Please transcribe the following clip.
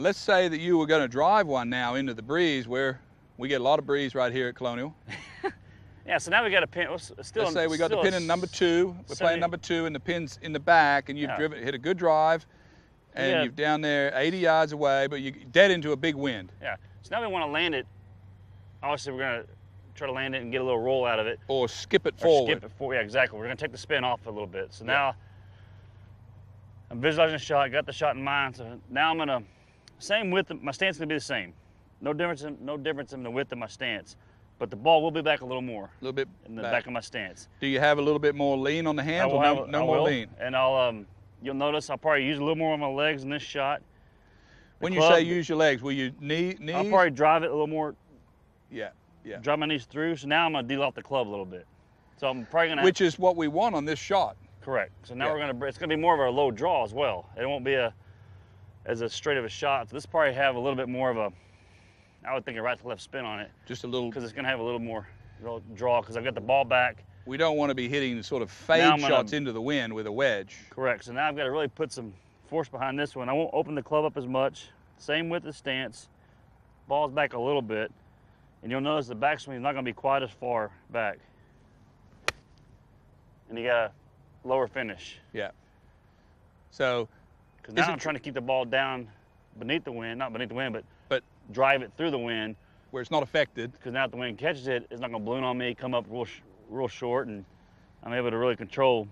Let's say that you were going to drive one now into the breeze where we get a lot of breeze right here at Colonial. Yeah, so now we got a pin. Still, Let's say we got the pin in number two. We're 70 playing number two, and the pin's in the back, and you've Yeah. driven, hit a good drive, and Yeah. you're down there 80 yards away, but you're dead into a big wind. Yeah. So now we want to land it. Obviously, we're gonna try to land it and get a little roll out of it. Or skip it Or forward. skip it forward. Yeah, exactly. We're gonna take the spin off a little bit. So Yeah. now I'm visualizing the shot. Got the shot in mind. So now I'm gonna same width. My stance is gonna be the same. No difference. In, no difference in the width of my stance, but the ball will be back a little more A little bit in the back. back, of my stance. Do you have a little bit more lean on the hands, or no, have- no more will, lean? And I'll um, you'll notice I'll probably use a little more on my legs in this shot. The When you say use your legs, will you knee knees? I'll probably drive it a little more yeah, yeah. drive my knees through. So now I'm gonna deloft the club a little bit. So I'm probably gonna Which is what we want on this shot. correct. So now Yeah. we're gonna it's gonna be more of a low draw as well. It won't be a as a straight of a shot. So this probably have a little bit more of a I would think a right to left spin on it Just a little. because it's gonna have a little more draw because I've got the ball back. We don't want to be hitting sort of fade gonna- shots into the wind with a wedge. Correct. So now I've got to really put some force behind this one. I won't open the club up as much. Same with the stance. Ball's back a little bit. And you'll notice the backswing is not going to be quite as far back. And you got a lower finish. Yeah. So, Because now it I'm tr- trying to keep the ball down beneath the wind, not beneath the wind, but, But- drive it through the wind. where it's not affected. Because now if the wind catches it, it's not going to balloon on me, come up real, real short, and I'm able to really control